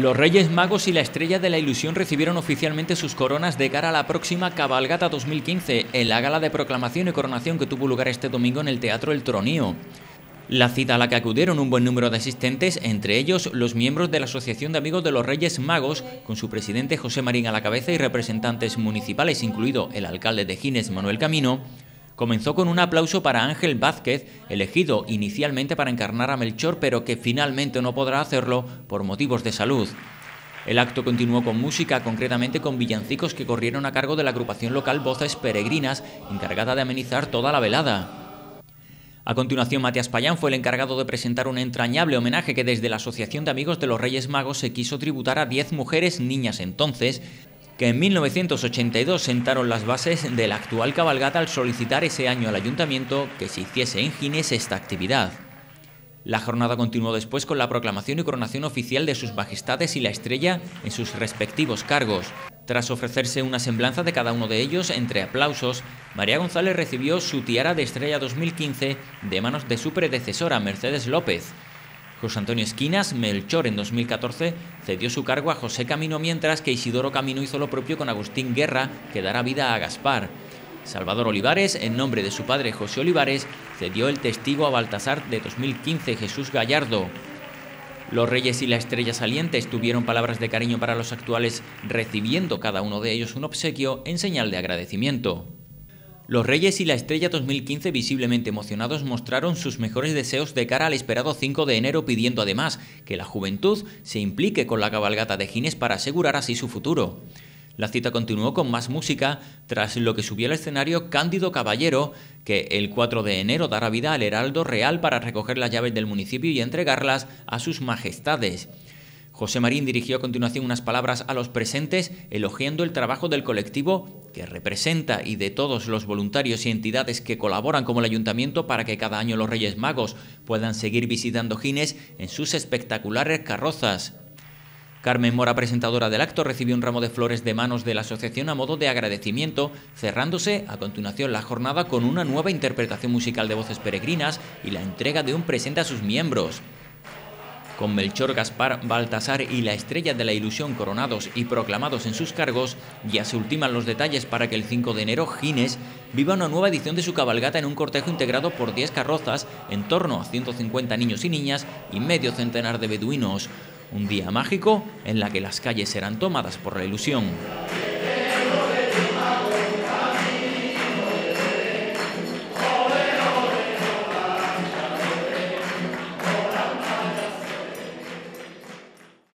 Los Reyes Magos y la Estrella de la Ilusión recibieron oficialmente sus coronas de cara a la próxima Cabalgata 2015, en la gala de proclamación y coronación que tuvo lugar este domingo en el Teatro El Tronío. La cita a la que acudieron un buen número de asistentes, entre ellos los miembros de la Asociación de Amigos de los Reyes Magos, con su presidente José Marín a la cabeza y representantes municipales, incluido el alcalde de Gines, Manuel Camino, comenzó con un aplauso para Ángel Vázquez, elegido inicialmente para encarnar a Melchor, pero que finalmente no podrá hacerlo por motivos de salud. El acto continuó con música, concretamente con villancicos que corrieron a cargo de la agrupación local Voces Peregrinas, encargada de amenizar toda la velada. A continuación, Matías Payán fue el encargado de presentar un entrañable homenaje que desde la Asociación de Amigos de los Reyes Magos se quiso tributar a diez mujeres niñas entonces, que en 1982 sentaron las bases de la actual cabalgata al solicitar ese año al ayuntamiento que se hiciese en Gines esta actividad. La jornada continuó después con la proclamación y coronación oficial de sus majestades y la estrella en sus respectivos cargos. Tras ofrecerse una semblanza de cada uno de ellos, entre aplausos, María González recibió su tiara de estrella 2015 de manos de su predecesora, Mercedes López. José Antonio Esquinas, Melchor en 2014, cedió su cargo a José Camino, mientras que Isidoro Camino hizo lo propio con Agustín Guerra, que dará vida a Gaspar. Salvador Olivares, en nombre de su padre José Olivares, cedió el testigo a Baltasar de 2015, Jesús Gallardo. Los reyes y la estrella saliente tuvieron palabras de cariño para los actuales, recibiendo cada uno de ellos un obsequio en señal de agradecimiento. Los Reyes y la Estrella 2015 visiblemente emocionados mostraron sus mejores deseos de cara al esperado 5 de enero pidiendo además que la juventud se implique con la cabalgata de Gines para asegurar así su futuro. La cita continuó con más música, tras lo que subió al escenario Cándido Caballero, que el 4 de enero dará vida al Heraldo Real para recoger las llaves del municipio y entregarlas a sus majestades. José Marín dirigió a continuación unas palabras a los presentes elogiando el trabajo del colectivo que representa y de todos los voluntarios y entidades que colaboran como el ayuntamiento para que cada año los Reyes Magos puedan seguir visitando Gines en sus espectaculares carrozas. Carmen Mora, presentadora del acto, recibió un ramo de flores de manos de la asociación a modo de agradecimiento, cerrándose a continuación la jornada con una nueva interpretación musical de voces peregrinas y la entrega de un presente a sus miembros. Con Melchor Gaspar, Baltasar y la Estrella de la Ilusión coronados y proclamados en sus cargos, ya se ultiman los detalles para que el 5 de enero Gines viva una nueva edición de su cabalgata en un cortejo integrado por 10 carrozas, en torno a 150 niños y niñas y medio centenar de beduinos. Un día mágico en la que las calles serán tomadas por la ilusión.